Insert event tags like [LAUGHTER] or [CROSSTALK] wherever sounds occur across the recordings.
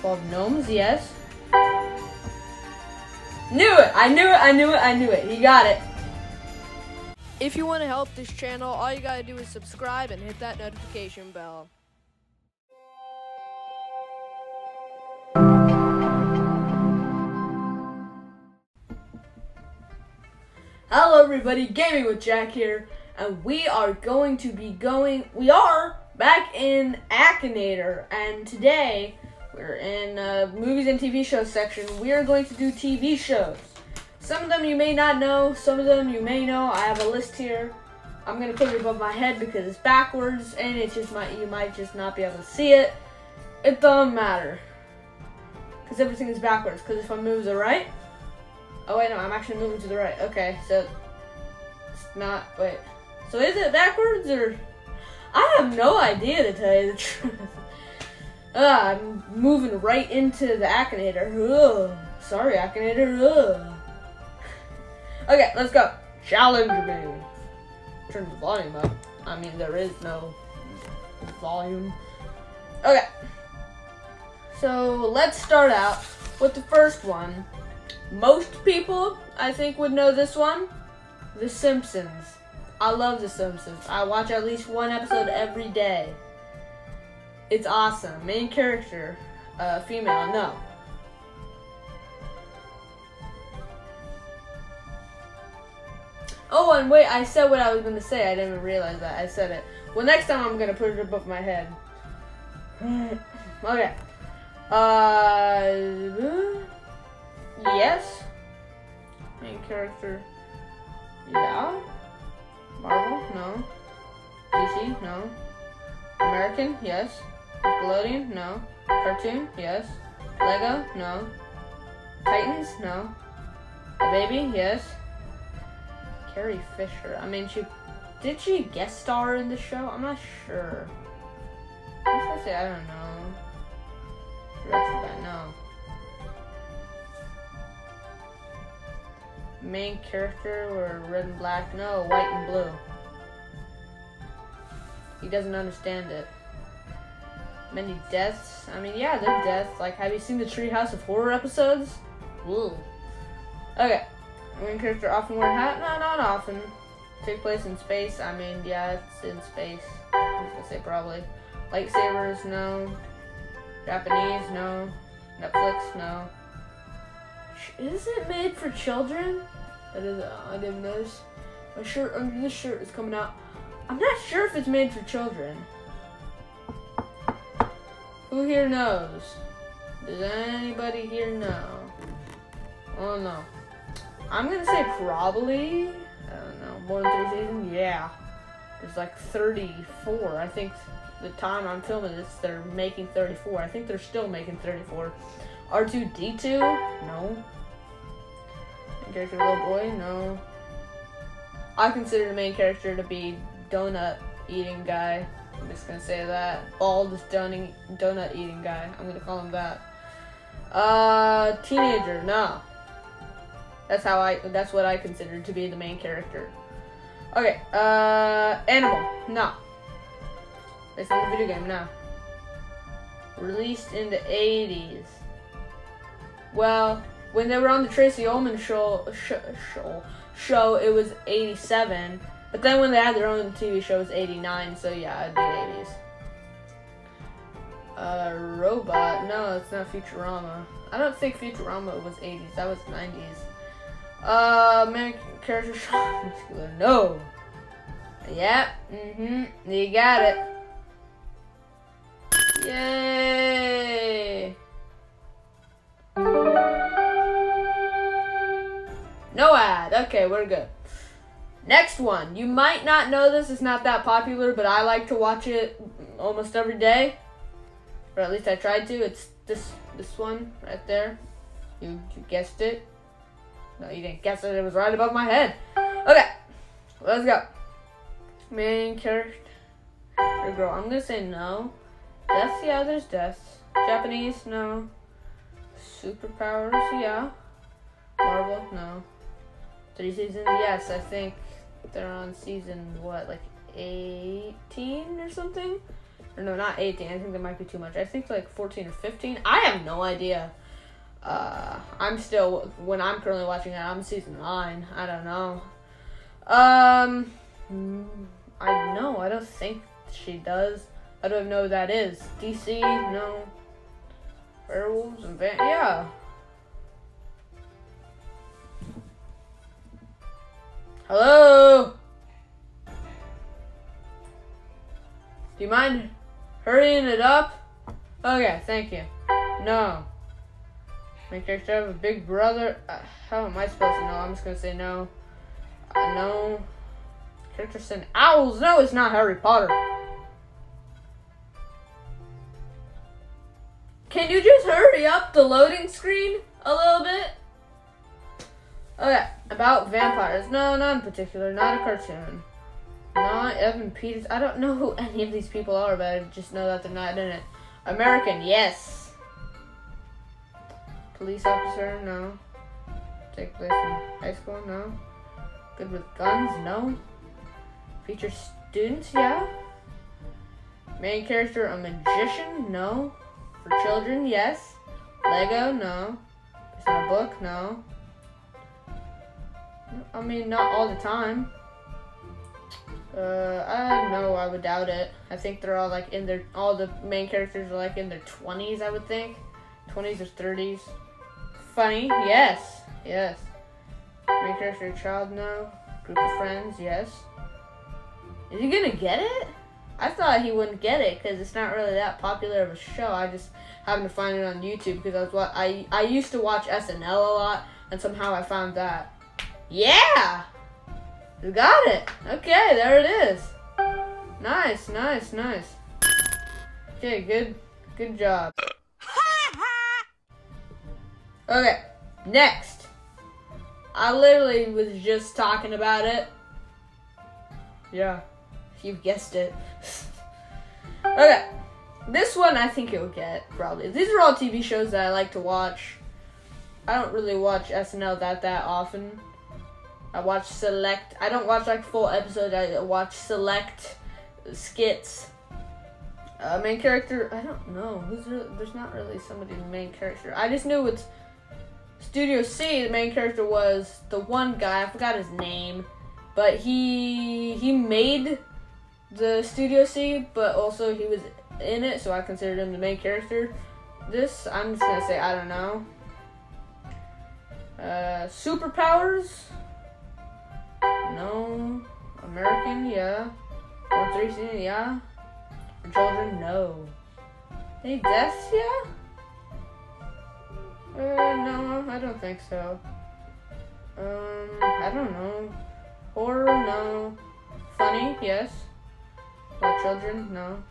12 gnomes, yes. Knew it! I knew it, I knew it, I knew it. He got it. If you want to help this channel, all you gotta do is subscribe and hit that notification bell. Hello everybody, Gaming with Jack here, and we are going to be going, we are back in Akinator, and today we're in uh, movies and TV shows section. We are going to do TV shows. Some of them you may not know, some of them you may know. I have a list here. I'm gonna put it above my head because it's backwards, and it just might you might just not be able to see it. It doesn't matter, because everything is backwards. Because if I move to the right, oh wait no, I'm actually moving to the right. Okay, so it's not wait. So is it backwards or? I have no idea to tell you the [LAUGHS] truth. I'm moving right into the Akinator. Ugh. Sorry, Akinator. Ugh. Okay, let's go. Challenge me. Turn the volume up. I mean, there is no volume. Okay. So let's start out with the first one. Most people, I think, would know this one. The Simpsons. I love The Simpsons. I watch at least one episode every day. It's awesome. Main character, uh, female, no. Oh, and wait, I said what I was gonna say. I didn't even realize that. I said it. Well, next time I'm gonna put it above my head. [SIGHS] okay. Uh, yes. Main character, yeah. Marvel, no. DC, no. American, yes. Nickelodeon, no. Cartoon, yes. Lego, no. Titans, no. A baby, yes. Carrie Fisher. I mean, she did she guest star in the show? I'm not sure. I'm say I don't know. Directed by no. Main character or red and black? No, white and blue. He doesn't understand it. Many deaths. I mean, yeah, they're deaths. Like, have you seen the Treehouse of Horror episodes? Ooh. Okay. Main character often wear a hat? No, not often. Take place in space? I mean, yeah, it's in space. I was gonna say probably. Lightsabers? No. Japanese? No. Netflix? No. Is it made for children? That is, uh, I didn't notice. My shirt under this shirt is coming out. I'm not sure if it's made for children. Who here knows? Does anybody here know? Oh no. I'm gonna say probably. I don't know. More than three seasons? Yeah. There's like 34. I think the time I'm filming this, they're making 34. I think they're still making 34. R2D2? No. Character little boy? No. I consider the main character to be donut eating guy. I'm just gonna say that. Bald donut donut eating guy. I'm gonna call him that. Uh teenager, no. That's how I that's what I consider to be the main character. Okay, uh animal, no. It's in the video game, no. Released in the 80s. Well, when they were on the Tracey Ullman show, show, show, it was 87. But then when they had their own TV show, it was 89. So yeah, it'd be 80s. Uh, robot? No, it's not Futurama. I don't think Futurama was 80s. That was 90s. Uh, main character [LAUGHS] muscular. No. Yeah. Mm-hmm. You got it. Yay. No ad. Okay, we're good. Next one. You might not know this. It's not that popular, but I like to watch it almost every day. Or at least I tried to. It's this this one right there. You, you guessed it. No, you didn't guess it. It was right above my head. Okay. Let's go. Main character girl. I'm gonna say no. Deaths, yeah, there's deaths. Japanese, no. Superpowers, yeah. Marvel, no. Three seasons, yes. I think they're on season what, like 18 or something. Or no, not 18. I think that might be too much. I think like 14 or 15. I have no idea. Uh, I'm still when I'm currently watching it. I'm season nine. I don't know. Um, mm, I know. I don't think she does. I don't know who that is. DC? No. Werewolves and van. Yeah. Hello. Do you mind hurrying it up? Okay, thank you. No. My character have a big brother. Uh, how am I supposed to know? I'm just gonna say no. Uh, no. Character send owls. No, it's not Harry Potter. Can you just hurry up the loading screen a little bit? Okay, about vampires. No, not in particular. Not a cartoon. Not Evan Peters. I don't know who [LAUGHS] any of these people are, but I just know that they're not in it. American, yes. Police officer, no. Take place in high school, no. Good with guns, no. Feature students, yeah. Main character, a magician, no. For children, yes. Lego, no. It's in a book, no. I mean, not all the time. Uh, I know. I would doubt it. I think they're all like in their all the main characters are like in their twenties. I would think, twenties or thirties. Funny, yes, yes. Main character, child, no. Group of friends, yes. Is he gonna get it? I thought he wouldn't get it because it's not really that popular of a show. I just happened to find it on YouTube because I was what I I used to watch SNL a lot, and somehow I found that. Yeah. You got it. Okay, there it is. Nice, nice, nice. Okay, good, good job. [LAUGHS] Okay, next. I literally was just talking about it. Yeah, If you guessed it. [LAUGHS] okay, this one I think you'll get probably. These are all TV shows that I like to watch. I don't really watch SNL that that often. I watch select. I don't watch like full episodes. I watch select skits. Uh, main character. I don't know. Who's really, there's not really somebody main character. I just knew it's Studio C. The main character was the one guy. I forgot his name, but he he made the Studio C, but also he was in it, so I considered him the main character. This I'm just gonna say I don't know. Uh, superpowers. No. American, yeah. Or three season, yeah. For children, no. Any deaths, yeah? Uh, no, I don't think so. Um, I don't know. Horror, no. Funny, yes. But children, no.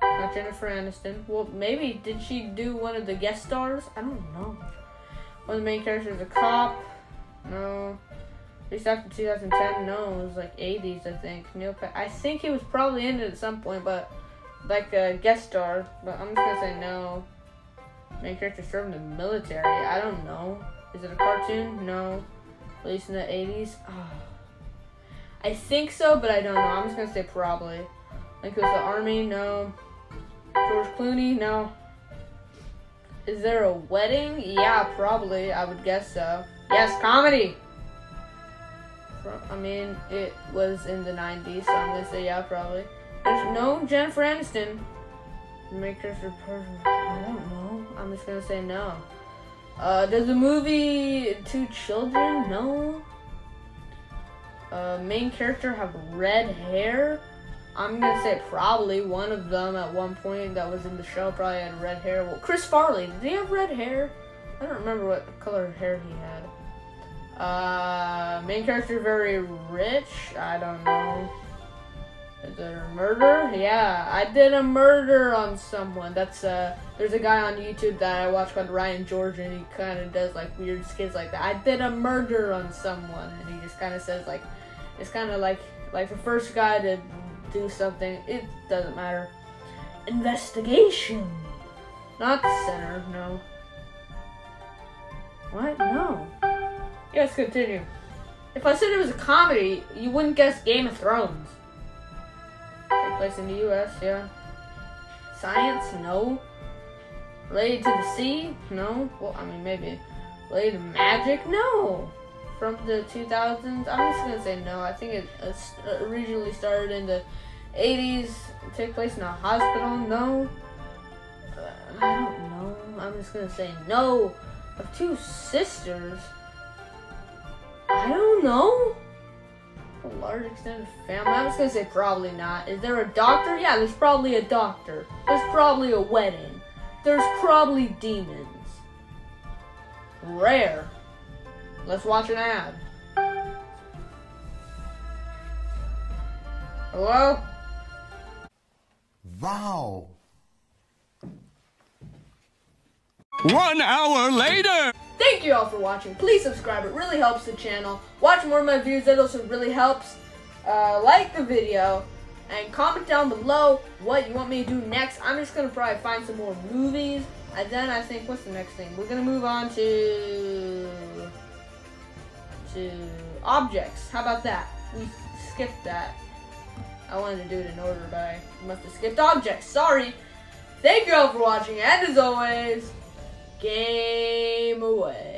Not Jennifer Aniston. Well, maybe did she do one of the guest stars? I don't know. One of the main characters, a cop. No. Released after 2010? No, it was like 80s, I think. Neil pa- I think he was probably in it at some point, but like a guest star. But I'm just gonna say no. Main character served in the military. I don't know. Is it a cartoon? No. Released in the 80s? Oh. Ah. I think so, but I don't know. I'm just gonna say probably. Like it was the army? No. George Clooney? No. Is there a wedding? Yeah, probably. I would guess so. Yes, comedy. I mean, it was in the 90s, so I'm gonna say yeah, probably. There's no Jennifer Aniston. Makers are perfect. I don't know. I'm just gonna say no. Uh, does the movie Two Children? No. Uh, main character have red hair? I'm gonna say probably one of them at one point that was in the show probably had red hair. Well, Chris Farley, did he have red hair? I don't remember what color hair he had. Uh, main character very rich. I don't know. Is there a murder? Yeah, I did a murder on someone. That's uh, there's a guy on YouTube that I watch called Ryan George, and he kind of does like weird skits like that. I did a murder on someone, and he just kind of says like, it's kind of like like the first guy to do something. It doesn't matter. Investigation, not center. No. What? No. Yes, continue. If I said it was a comedy, you wouldn't guess Game of Thrones. Take place in the U.S., yeah. Science? No. Related to the sea? No. Well, I mean, maybe. Related to magic? No. From the 2000s? I'm just gonna say no. I think it uh, originally started in the 80s. Take place in a hospital? No. Uh, I don't know. I'm just gonna say no. Of two sisters? I don't know. A large extended family? I was gonna say probably not. Is there a doctor? Yeah, there's probably a doctor. There's probably a wedding. There's probably demons. Rare. Let's watch an ad. Hello? Wow. One hour later! Thank you all for watching. Please subscribe. It really helps the channel. Watch more of my videos. That also really helps. Uh, like the video. And comment down below what you want me to do next. I'm just going to probably find some more movies. And then I think, what's the next thing? We're going to move on to... To objects. How about that? We skipped that. I wanted to do it in order, but I must have skipped objects. Sorry. Thank you all for watching. And as always... Game away.